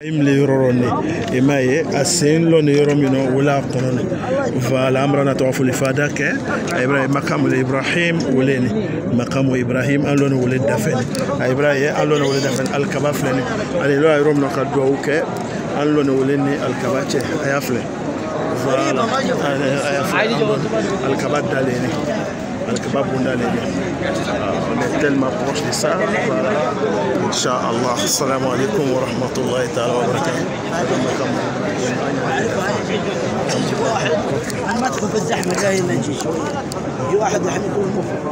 le yɔrɔ rɔ ne i m'a ye a sen lɔ ne yɔrɔ min na o la a kɔnɔ ne voilà an bɛna tɔgɔ foli fada kɛ a ibra ye makamu ibrahim wele ne makamu ibrahim an lɔ ne wele dafɛ ne a ibra ye an lɔ ne wele dafɛ ne alikaba filɛ ne ale lɔ yɔrɔ min na ka duwawu kɛ an lɔ ne wele ni alikaba cɛ a y'a filɛ al kabab d'aller al kabab d'aller on est tellement proche ما ادخل في الزحمه دائما تجي شويه يجي واحد يحمل يكون المفرد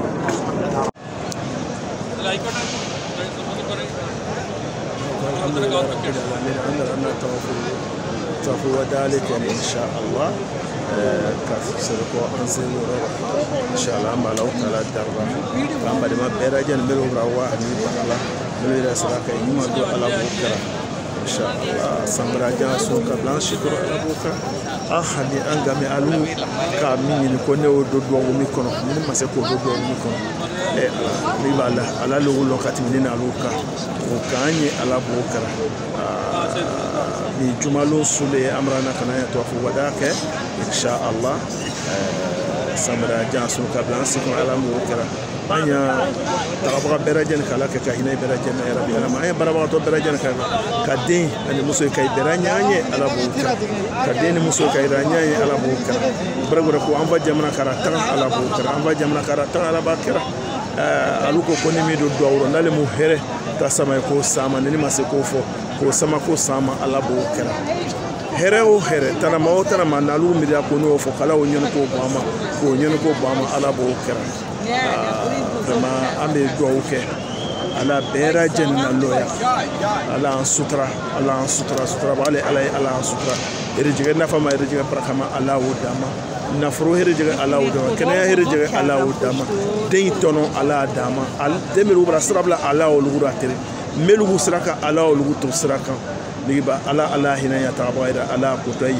فهو ذلك يعني إن شاء الله kasiriko an senyɔrɔ inshallah eh, an b'a la o tala daraba k'an balima bɛɛ lajɛlen minnu bɛ wa ani bakala minnu yɛrɛ sira kan ɲuman don ala b'o kɛra inshallah sanbarajan sun ka bila an si ala b'o kan hali an gamɛ alu ka min ɲini ko ne y'o don duwawu min kɔnɔ ni ma se k'o don duwawu min kɔnɔ ɛ eh, ala ne b'a la ala le wolo ka tɛmɛ ne n'alu kan o k'an ye ala b'o aa ah. ni jumalo sule na kana ya tuwafu wadake insha allah eh, samara jan sunu kabila an sikun ala mu kɛra an y'a tagabaga bɛɛ lajɛlen ka ala kɛ ka hinɛ bɛɛ lajɛlen yɛrɛ bi ala an ye barabagatɔ bɛɛ lajɛlen ka ka den ani muso ka i bɛrɛ an ye ala b'o kɛra ka den ni muso ka yira an ye ala b'o kɛra bɛrɛbɛrɛ ko an fa jamana kara tan ala b'o kɛra an fa jamana kara tan ala b'a kɛra eh, alu ko ko ni min don duwawurɔ n'ale m'u hɛrɛ ta sama ye k'o sama ni ne ma se k'o fɔ k'o samako san ma ala b'o kɛra hɛrɛ o hɛrɛ tanama o tanama n'alu miiriya ko n'o fɔ k'ala o ɲɛniko bɔ an ma k'o ɲɛniko bɔ an ma ala b'o kɛra vraiment an bɛ dugawu kɛ ala bɛɛ lajɛlen na lɔya ala an sutura ala an sutura sutura b'ale ala ye ala an sutura erijɛgɛ nafa ma erijɛgɛ barakama ala y'o d'an ma نفرو هيرجع الله ودما كنا هيرجع الله ودما دين تونو الله دما على دمير وبرا سرابلا الله ولغورا تري ملغو سرقة الله ولغوتو سرقة نجيب الله الله هنا يا تابوا إذا الله كتري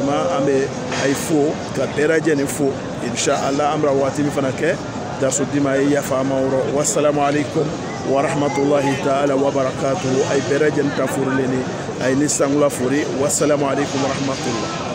أما أمي أي فو كبيرة جن فو إن شاء الله أمر واتي مفناك درسو ديما يا فاما والسلام عليكم ورحمة الله تعالى وبركاته أي بيرة تفور لني أي نسان الله والسلام عليكم ورحمة الله